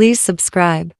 Please subscribe.